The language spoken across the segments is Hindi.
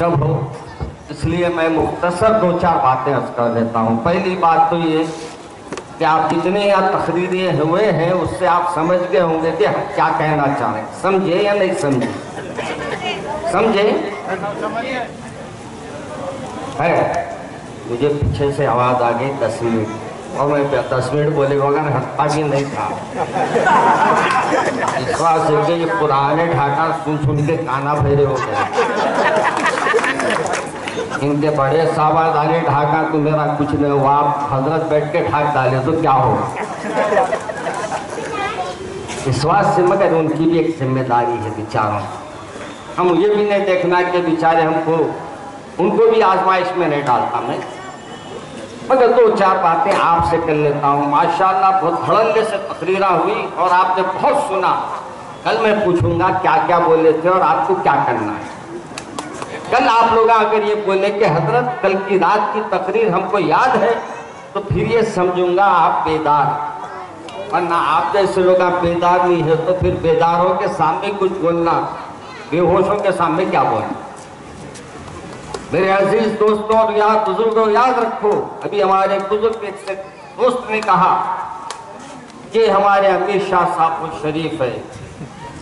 जब हो, इसलिए मैं मुख्तसर दो चार बातें अर्ज़ कर देता हूँ। पहली बात तो ये कि आप जितने यहाँ तकरीरें हुए हैं, उससे आप समझ गए होंगे कि हम क्या कहना चाह रहे हैं। समझे या नहीं समझे? समझे? है। मुझे पीछे से आवाज़ आ गई, दस मिनट। और मैं दस मिनट बोले बगैर हटता भी नहीं था। कि ये पुराने ढाका सुन सुन के काना फेरे हो गए। इनके बड़े साहबा डाले ढाका तो मेरा कुछ नहीं हुआ। आप हज़रत बैठ के ढाक डाले तो क्या होगा विश्वास से मगर उनकी भी एक ज़िम्मेदारी है बेचारों। हम ये भी नहीं देखना कि बेचारे हमको, उनको भी आजमाइश में नहीं डालता मैं। मगर दो चार बातें आपसे कर लेता हूँ। माशाल्लाह, बहुत धड़ल्ले से तकरीरा हुई और आपने बहुत सुना। कल मैं पूछूँगा क्या क्या बोले थे और आपको क्या करना है। कल आप लोग अगर ये बोले कि हज़रत, कल की रात की तकरीर हमको याद है तो फिर ये समझूँगा आप बेदार वरना आप जैसे लोग, आप बेदार नहीं है तो फिर बेदारों के सामने कुछ बोलना, बेहोशों के सामने क्या बोलना? मेरे अज़ीज़ दोस्तों और याद बुज़ुर्गों, याद रखो, अभी हमारे बुज़ुर्ग दोस्त ने कहा कि हमारे अमीर शाह साहब शरीफ है।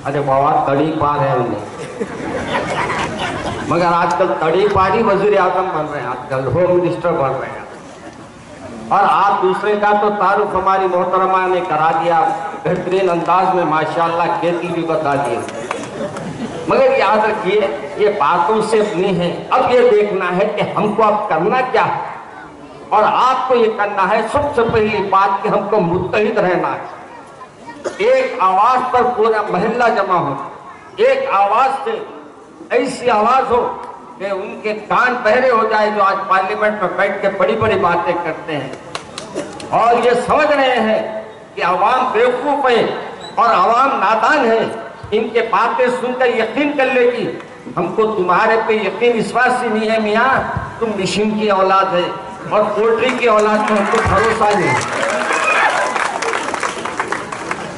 अरे बाबा कड़ी पार है उन्हें मगर आजकल तड़ी पारी वज़ीर आज़म बन रहे हैं, आजकल होम मिनिस्टर बन रहे हैं। और आप दूसरे का तो तारुफ हमारी मोहतरमा ने करा दिया, बेहतरीन अंदाज में माशाल्लाह खेती भी बता दिए। मगर याद रखिए, ये बातों से नहीं है। अब ये देखना है कि हमको अब करना क्या है। और आपको ये करना है, सबसे पहली बात कि हमको मुतहिद रहना है। एक आवाज़ पर पूरा महल्ला जमा हो एक आवाज़ से ऐसी आवाज़ हो कि उनके कान पहरे हो जाए जो आज पार्लियामेंट में बैठ के बड़ी बड़ी बातें करते हैं। और ये समझ रहे हैं कि आवाम बेवकूफ़ है और आवाम नादान है। इनके बातें सुनकर यकीन कर लेगी हमको तुम्हारे पे यकीन विश्वास ही नहीं है मियाँ। तुम मिशन की औलाद है और पोल्ट्री की औलाद में हमको भरोसा नहीं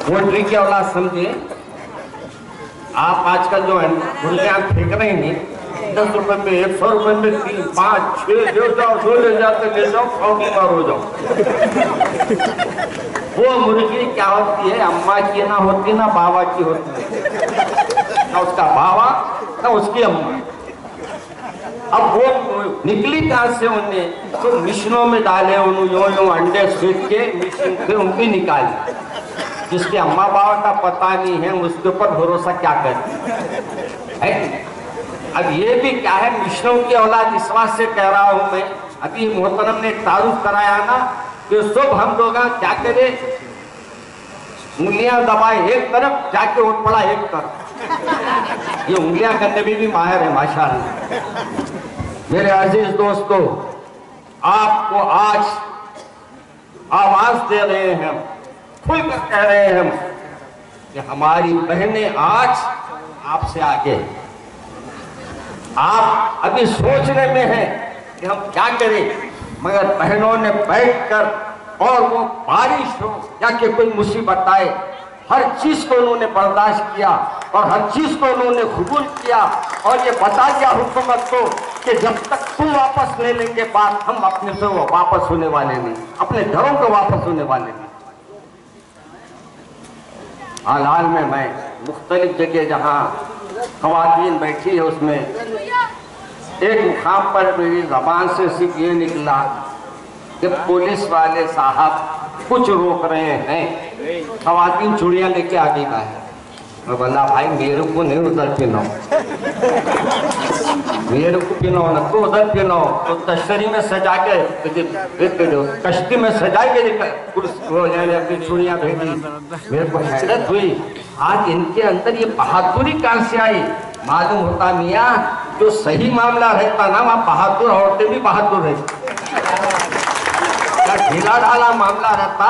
पोल्ट्री की औलाद समझे? आप आजकल जो है मुर्गियाँ फेंक रहे हैं दस रुपए में, एक सौ रुपए में तीन, पाँच, छह ले जाओ दो ले जाते, ले जाओ, खाओ बीमार हो जाओ। वो मुर्गी क्या होती है? अम्मा की ना होती, ना बाबा की होती है। ना उसका बाबा, ना उसकी अम्मा। अब वो निकली कहा से उन्हें तो मिशनों में डाले, उन्होंने यो यो अंडे सीख के, मिशन से उनकी निकाली। जिसके अम्मा बाबा का पता नहीं है, उसके ऊपर भरोसा क्या करें? है? अब ये भी क्या है मिशनों की औलाद इस बात से कह रहा हूँ मैं। अभी मोहतरम ने तारुफ कराया ना कि सब हम लोग क्या करें? उंगलियाँ दबाए एक तरफ़, जाके उठ पड़ा एक तरफ़। ये उंगलियाँ करने में भी माहिर है, माशाल्लाह। मेरे अज़ीज़ दोस्तों, आपको आज आवाज़ दे रहे हैं खुलकर कह रहे हैं हम कि हमारी बहनें आज आपसे आगे आप अभी सोचने में हैं कि हम क्या करें, मगर बहनों ने बैठकर और वो बारिश हो या कि कोई मुसीबत आए, हर चीज़ को उन्होंने बर्दाश्त किया और हर चीज़ को उन्होंने कबूल किया और ये बता दिया हुकूमत को कि जब तक तुम वापस ले लेंगे बात हम अपने से वापस होने वाले नहीं, अपने घरों को वापस होने वाले नहीं। हाल में मैं मुख्तलिफ़ जगह जहाँ खुतिन बैठी है, उसमें एक मुकाम पर मेरी जबान से सिर्फ़ ये निकला कि पुलिस वाले साहब कुछ रोक रहे हैं। खुतिन चूड़ियाँ लेके आगे का है बोला, भाई मेरे को नहीं उधर पिनाओ मेरे को पिनाओ ना तो उधर पिनाओ तो तश्तरी में सजा के कश्ती में सजा के अपनी चूड़ियाँ भेजी। मेरे को हैरत हुई। आज इनके अंदर ये बहादुरी कहाँ से आई? मालूम होता मियाँ जो सही मामला रहता ना वहाँ बहादुर औरतें भी बहादुर रहती ढीला ढाला मामला रहता?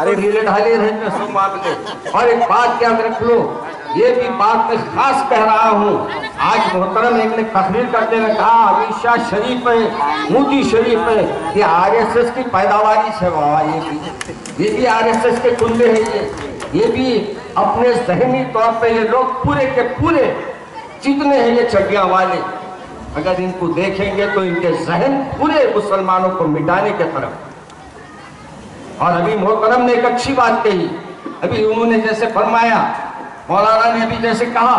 अरे ढीले ढाले रहते सब मामले। और एक बात याद रख लो ये भी बात मैं खास कह रहा हूँ। आज मोहतरम एक ने तकरीर करते हुए कहा अमित शाह शरीफ है, मोदी शरीफ है। ये आरएसएस की पैदावारी से बाबा ये भी। ये भी आरएसएस के कुंबे हैं ये। ये भी अपने जहनी तौर पे ये लोग पूरे के पूरे जितने हैं ये चटिया वाले। अगर इनको देखेंगे तो इनके जहन पूरे मुसलमानों को मिटाने के तरफ़। और अभी मोहतरम ने एक अच्छी बात कही। अभी उन्होंने जैसे फरमाया मौलाना ने अभी जैसे कहा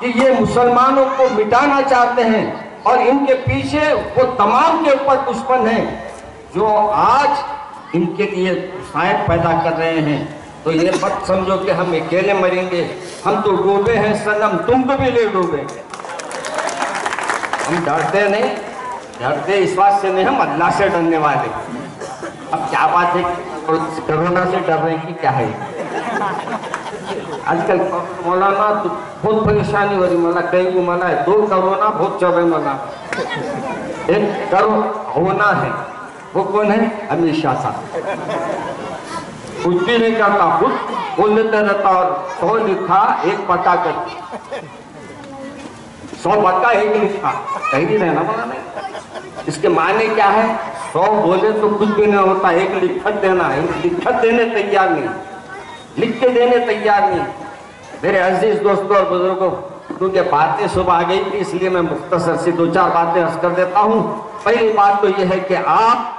कि ये मुसलमानों को मिटाना चाहते हैं और इनके पीछे वो तमाम के ऊपर दुश्मन हैं, जो आज इनके लिए शायद पैदा कर रहे हैं। तो ये मत समझो कि हम अकेले मरेंगे। हम तो डूबे हैं, सनम, तुम तो भी ले डूबे। हम डरते नहीं, डरते इस बात से नहीं, हम अल्लाह से डरने वाले अब क्या बात है कोरोना से डर रहे की क्या है? आजकल मौलाना तो बहुत परेशानी हो रही, मौला कहीं को मना है, दो कोरोना बहुत रहे मौला एक करो, होना है। वो कौन है? अमित शाह साहब कुछ भी नहीं करता, खुद बोलते रहता और सौ लिखा, एक पता कर सौ पक्का एक लिखा। कहीं भी रहना नहीं। इसके माने क्या है? सौ बोले तो कुछ भी नहीं होता, एक लिखत देना है। लिखत देने तैयार नहीं। लिख के देने तैयार नहीं। मेरे अज़ीज़ दोस्तों और बुज़ुर्गों, क्योंकि बातें सुबह आ गई थी, इसलिए मैं मुख्तसर से दो चार बातें अर्ज़ कर देता हूँ। पहली बात तो यह है कि आप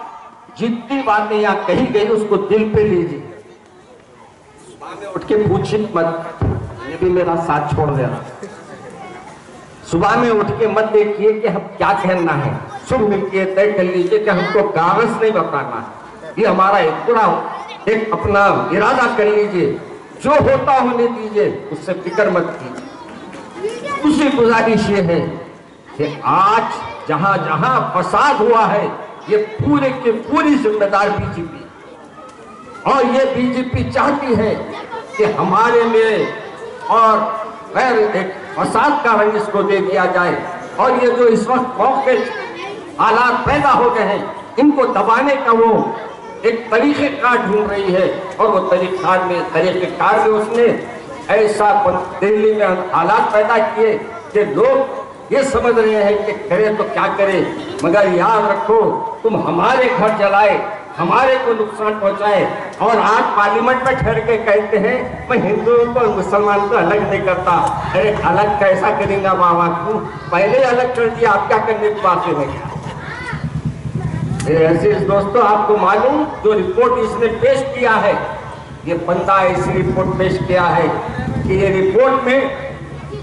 जितनी बातें यहाँ कही गई, उसको दिल पे लीजिए। उठ के पूछिए मत। ये भी मेरा साथ छोड़ देना। सुबह में उठ के मत देखिए कि हम क्या कहना है। सुन मिलके तय कर लीजिए कि हमको कागज़ नहीं बताना है ये हमारा एक एक अपना इरादा कर लीजिए। जो होता होने दीजिए, उससे फ़िक्र मत कीजिए। दूसरी गुजारिश ये है कि आज जहाँ जहाँ फसाद हुआ है, ये पूरे के पूरी जिम्मेदार बीजेपी। और ये बीजेपी चाहती है कि हमारे में और गैर एक फसाद का रंग इसको दे दिया जाए। और ये जो इस वक्त मौके हालात पैदा हो गए हैं, इनको दबाने का वो एक तरीके कार ढूंढ रही है और वो तरीक़ार में, तरीके कार में उसने ऐसा दिल्ली में हालात पैदा किए कि लोग ये समझ रहे हैं कि करें तो क्या करें। मगर याद रखो, तुम हमारे घर जलाए, हमारे को नुकसान पहुँचाए और आज पार्लियामेंट में ठहर के कहते हैं, मैं हिंदुओं को मुसलमान को अलग नहीं करता। अरे, अलग कैसा करेंगे बाबा तू पहले अलग कर दिया, आप क्या करने की बात है ऐसे दोस्तों, आपको मालूम जो रिपोर्ट इसने पेश किया है? ये बंदा ऐसी रिपोर्ट पेश किया है कि ये रिपोर्ट में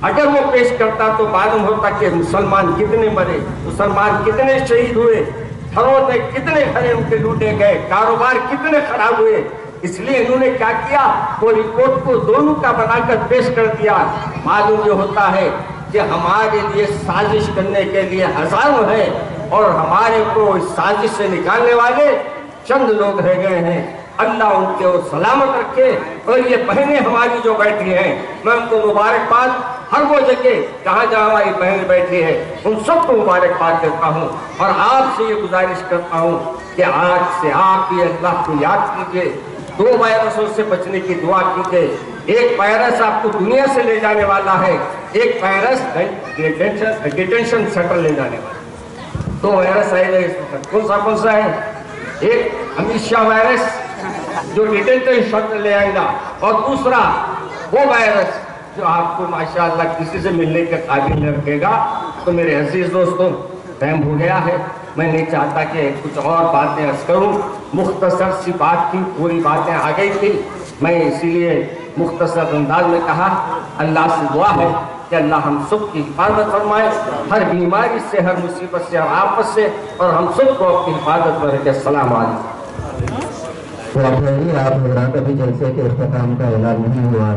अगर वो पेश करता तो मालूम होता कि मुसलमान कितने मरे, मुसलमान कितने शहीद हुए घरों में कितने घरे उनके लूटे गए, कारोबार कितने खराब हुए। इसलिए इन्होंने क्या किया? वो रिपोर्ट को दोनों का बनाकर पेश कर दिया। मालूम ये होता है कि हमारे लिए साजिश करने के लिए हज़ारों है और हमारे को इस साजिश से निकालने वाले चंद लोग रह गए हैं। अल्लाह उनके और सलामत रखे और ये बहनें हमारी जो बैठी हैं, मैं उनको मुबारकबाद हर वो जगह जहाँ जहाँ हमारी बहन बैठी है, उन सबको मुबारकबाद करता हूँ और आपसे ये गुजारिश करता हूँ कि आज से आप ये अल्लाह को याद कीजिए। दो वायरसों से बचने की दुआ कीजिए। एक वायरस आपको दुनिया से ले जाने वाला है, एक वायरस डिटेंशन सेंटर ले जाने वाला दो वायरस आएगा इसमें कौन सा कौन सा है? एक अमित शाह वायरस जो डिटेंशन शब्द ले आएगा। और दूसरा, वो वायरस जो आपको, माशाल्लाह, किसी से मिलने के काबिल रखेगा। तो मेरे अज़ीज़ दोस्तों टाइम हो गया है। मैं नहीं चाहता कि कुछ और बातें अर्ज़ करूँ। मुख्तसर सी बात थी, पूरी बातें आ गई थी। मैं इसीलिए मुख्तसर अंदाज में कहा, अल्लाह से दुआ है। कि अल्लाह हम सुख की हिफाजत फरमाए, हर बीमारी से, हर मुसीबत से, हर आपस से, और हम सुख को आपकी हिफाजत में रखे सलाम तो आप अभी जलसे के अख्ताम का ऐलान नहीं हुआ।